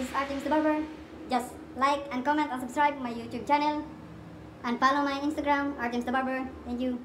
this is Artemz the Barber. Just like and comment and subscribe my YouTube channel. And follow my Instagram, Artemz the Barber. Thank you.